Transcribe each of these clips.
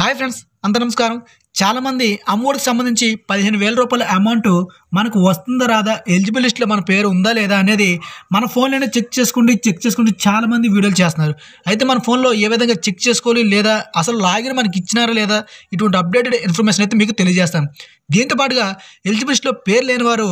Hi friends అంత నమస్కారం. చాలామంది అమ్మఒడికి సంబంధించి పదిహేను వేల రూపాయల అమౌంట్ మనకు వస్తుందా రాదా ఎలిజిబుల్ లిస్ట్లో మన పేరు ఉందా లేదా అనేది మన ఫోన్లోనే చెక్ చేసుకుంటూ చెక్ చేసుకుంటూ చాలామంది వీడియోలు చేస్తున్నారు. అయితే మన ఫోన్లో ఏ విధంగా చెక్ చేసుకోవాలి లేదా అసలు లాగిన్ మనకి ఇచ్చినారా లేదా ఇటువంటి అప్డేటెడ్ ఇన్ఫర్మేషన్ అయితే మీకు తెలియజేస్తాను. దీంతో పాటుగా ఎలిజిబుల్ పేరు లేని వారు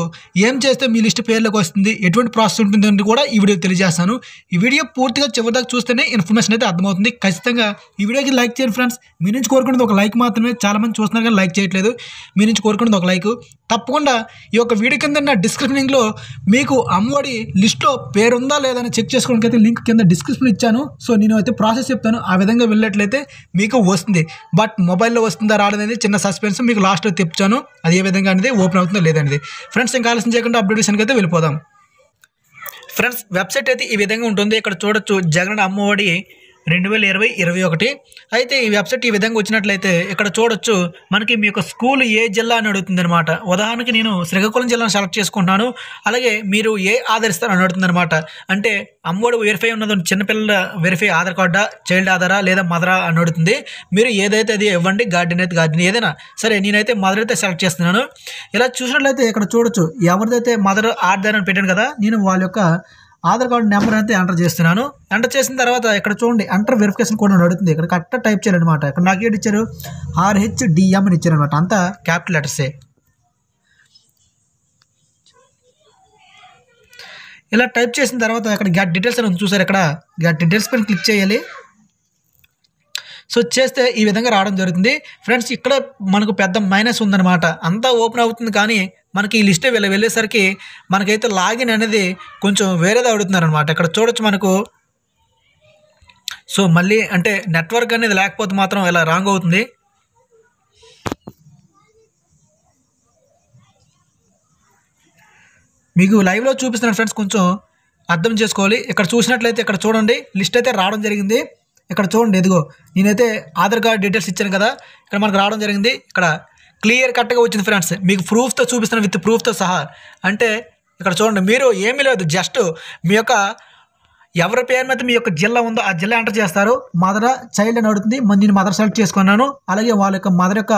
ఏం చేస్తే మీ లిస్ట్ పేర్లోకి వస్తుంది ఎటువంటి ప్రాసెస్ ఉంటుంది అని కూడా ఈ వీడియో తెలియజేస్తాను. ఈ వీడియో పూర్తిగా చివరిదాకా చూస్తేనే ఇన్ఫర్మేషన్ అయితే అర్థమవుతుంది. ఖచ్చితంగా ఈ వీడియోకి లైక్ చేయండి ఫ్రెండ్స్. మీ నుంచి కోరుకునేది ఒక లైక్ మాత్రమే. చాలామంది చూస్తున్నారు కానీ లైక్ చేయట్లేదు. మీ నుంచి కోరుకునేది ఒక లైక్. తప్పకుండా ఈ యొక్క వీడియో కింద నా మీకు అమ్మఒడి లిస్ట్లో పేరు ఉందా లేదా అని చెక్ చేసుకోవడానికి అయితే లింక్ కింద డిస్క్రిప్షన్ ఇచ్చాను. సో నేను అయితే ప్రాసెస్ చెప్తాను. ఆ విధంగా వెళ్ళినట్లయితే మీకు వస్తుంది. బట్ మొబైల్లో వస్తుందా రాలేదనేది చిన్న సస్పెన్స్. మీకు లాస్ట్లో తెప్పించాను అది ఏ విధంగా అనేది ఓపెన్ అవుతుందో లేదనేది ఫ్రెండ్స్ ఇంకా ఆలస్యం చేయకుండా అప్డేట్ విషయానికి అయితే వెళ్ళిపోదాం. ఫ్రెండ్స్ వెబ్సైట్ అయితే ఈ విధంగా ఉంటుంది. ఇక్కడ చూడొచ్చు జగన్ అమ్మఒడి. రెండు వేల ఇరవై ఇరవై ఒకటి. అయితే ఈ వెబ్సైట్ ఈ విధంగా వచ్చినట్లయితే ఇక్కడ చూడొచ్చు మనకి మీ యొక్క స్కూల్ ఏ జిల్లా అని అడుగుతుంది అనమాట ఉదాహరణకి నేను శ్రీకాకుళం జిల్లాను సెలెక్ట్ చేసుకుంటున్నాను. అలాగే మీరు ఏ ఆధారిస్తారు అని అడుగుతుంది అనమాట అంటే అమ్మఒడి వెరిఫై ఉన్నది చిన్నపిల్లల వెరిఫై ఆధార్ కార్డా చైల్డ్ ఆధారా లేదా మదరా అని అడుగుతుంది. మీరు ఏదైతే అది ఇవ్వండి గార్డెన్ అయితే గార్డెన్. ఏదైనా సరే నేనైతే మదర్ అయితే సెలెక్ట్ చేస్తున్నాను. ఇలా చూసినట్లయితే ఇక్కడ చూడొచ్చు ఎవరిదైతే మదర్ ఆధార్ అని పెట్టాను కదా నేను వాళ్ళ యొక్క ఆధార్ కార్డు నెంబర్ అయితే ఎంటర్ చేస్తున్నాను. ఎంటర్ చేసిన తర్వాత ఇక్కడ చూడండి ఎంటర్ వెరిఫికేషన్ కోడ్ అడుగుతుంది. ఇక్కడ కరెక్ట్ టైప్ చేయాలన్నమాట. ఇక్కడ నాకు ఏంటి ఇచ్చారు? ఆర్హెచ్ డిఎం అని ఇచ్చారనమాట అంతా క్యాపిటల్ లెటర్సే ఇలా టైప్ చేసిన తర్వాత ఇక్కడ గ్యాట్ డీటెయిల్స్ అని చూసారు ఇక్కడ? గ్యాట్ డీటెయిల్స్ పైన క్లిక్ చేయాలి. సో చేస్తే ఈ విధంగా రావడం జరుగుతుంది. ఫ్రెండ్స్ ఇక్కడ మనకు పెద్ద మైనస్ ఉందన్నమాట. అంతా ఓపెన్ అవుతుంది కానీ మనకి ఈ లిస్ట్ వెళ్ళి వెళ్ళేసరికి మనకైతే లాగిన్ అనేది కొంచెం వేరేది అడుగుతున్నారు అనమాట ఇక్కడ చూడొచ్చు మనకు. సో మళ్ళీ అంటే నెట్వర్క్ అనేది లేకపోతే మాత్రం ఇలా రాంగ్ అవుతుంది. మీకు లైవ్లో చూపిస్తున్నాను ఫ్రెండ్స్ కొంచెం అర్థం చేసుకోవాలి. ఇక్కడ చూసినట్లయితే ఇక్కడ చూడండి లిస్ట్ అయితే రావడం జరిగింది. ఇక్కడ చూడండి ఎదిగో నేనైతే ఆధార్ కార్డ్ డీటెయిల్స్ ఇచ్చాను కదా. ఇక్కడ మనకు రావడం జరిగింది. ఇక్కడ క్లియర్ కట్గా వచ్చింది ఫ్రెండ్స్. మీకు ప్రూఫ్తో చూపిస్తాను విత్ ప్రూఫ్తో సహా. అంటే ఇక్కడ చూడండి మీరు ఏమీ లేదు జస్ట్ మీ యొక్క ఎవరి పేరు మీద మీ యొక్క జిల్లా ఉందో ఆ జిల్లా ఎంటర్ చేస్తారు. మదర్ చైల్డ్ అని అడుగుతుంది మరి నేను మదర్ సెలెక్ట్ చేసుకున్నాను. అలాగే వాళ్ళ యొక్క మదర్ యొక్క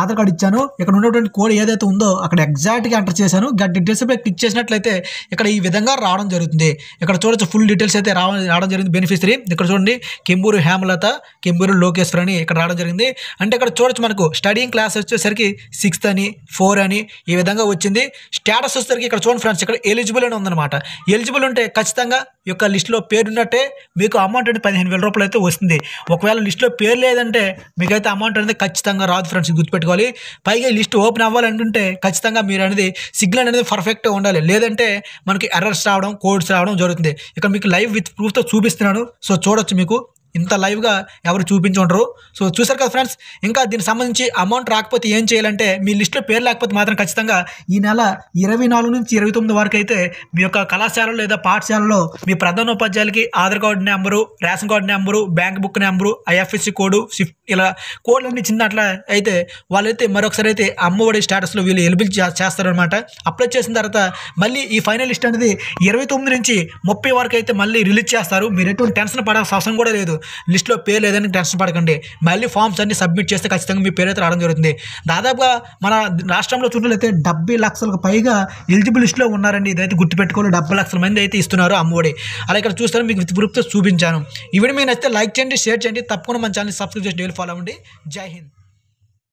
ఆధార్ కార్డు ఇచ్చాను. ఇక్కడ ఉన్నటువంటి కోడ్ ఏదైతే ఉందో అక్కడ ఎగ్జాక్ట్గా ఎంటర్ చేశాను. గట్ డీటెయిల్స్ పై క్లిక్ చేసినట్లయితే ఇక్కడ ఈ విధంగా రావడం జరుగుతుంది. ఇక్కడ చూడొచ్చు ఫుల్ డీటెయిల్స్ అయితే రావడం రావడం జరిగింది. బెనిఫిషరీ ఇక్కడ చూడండి. కెంబూరు హేమలత కెంబూరు లోకేశ్వర్ అని ఇక్కడ రావడం జరిగింది. అంటే ఇక్కడ చూడొచ్చు మనకు స్టడీయింగ్ క్లాస్ వచ్చేసరికి సిక్స్త్ అని ఫోర్ అని ఈ విధంగా వచ్చింది. స్టేటస్ వచ్చేసరికి ఇక్కడ చూడండి ఫ్రెండ్స్ ఇక్కడ ఎలిజిబుల్ అని ఉందన్నమాట. ఎలిజిబుల్ ఉంటే ఖచ్చితంగా ఈ యొక్క లిస్టులో పేరున్నట్టే మీకు అమౌంట్ అనేది పదిహేను వేల రూపాయలు అయితే వస్తుంది. ఒకవేళ లిస్టులో పేరు లేదంటే మీకైతే అమౌంట్ అనేది ఖచ్చితంగా రాదు ఫ్రెండ్స్ గుర్తుపెట్టుకోవాలి పైగా ఈ లిస్ట్ ఓపెన్ అవ్వాలంటుంటే ఖచ్చితంగా మీరు అనేది సిగ్నల్ అనేది పర్ఫెక్ట్గా ఉండాలి. లేదంటే మనకి ఎర్రర్స్ రావడం కోడ్స్ రావడం జరుగుతుంది. ఇక్కడ మీకు లైవ్ విత్ ప్రూఫ్తో చూపిస్తున్నాను. సో చూడొచ్చు మీకు. ఇంత లైవ్గా ఎవరు చూపించుంటారు సో చూసారు కదా ఫ్రెండ్స్ ఇంకా దీనికి సంబంధించి అమౌంట్ రాకపోతే ఏం చేయాలంటే మీ లిస్టులో పేరు లేకపోతే మాత్రం ఖచ్చితంగా ఈ నెల ఇరవై నాలుగు నుంచి ఇరవై తొమ్మిది వరకు అయితే మీ యొక్క కళాశాలలో లేదా పాఠశాలలో మీ ప్రధానోపాధ్యాయులకి Aadhaar card number ration card number bank book number IFSC code shift ఇలా కోడ్లన్నీ చిన్నట్ల అయితే వాళ్ళైతే మరొకసారి అయితే అమ్మఒడి స్టేటస్లో వీళ్ళు ఎలిబిల్ చేస్తారనమాట అప్లై చేసిన తర్వాత మళ్ళీ ఈ ఫైనల్ లిస్ట్ అనేది ఇరవై తొమ్మిది నుంచి ముప్పై వరకు అయితే మళ్ళీ రిలీజ్ చేస్తారు. మీరు ఎటువంటి టెన్షన్ పడాల్సిన అవసరం కూడా లేదు. లిస్ట్లో పేరు లేదని టెన్షన్ పడకండి. మళ్ళీ ఫామ్స్ అన్ని సబ్మిట్ చేస్తే ఖచ్చితంగా మీ పేరు అయితే రావడం జరుగుతుంది. దాదాపుగా మన రాష్ట్రంలో చూసినట్లయితే డెబ్బై లక్షలకు పైగా ఎలిజిబుల్ లిస్ట్లో ఉన్నారండి. ఇదైతే గుర్తుపెట్టుకోవాలి. డెబ్బై లక్షల మంది అయితే ఇస్తున్నారు అమ్మఒడి. అలా ఇక్కడ చూస్తారు మీకు విత్ ప్రూఫ్తో చూపించాను. ఇవి మీకు నచ్చితే లైక్ చేయండి షేర్ చేయండి. తప్పకుండా మన ఛానల్ సబ్స్క్రైబ్ చేసి డైలీ ఫాలో అవ్వండి. జై హింద్.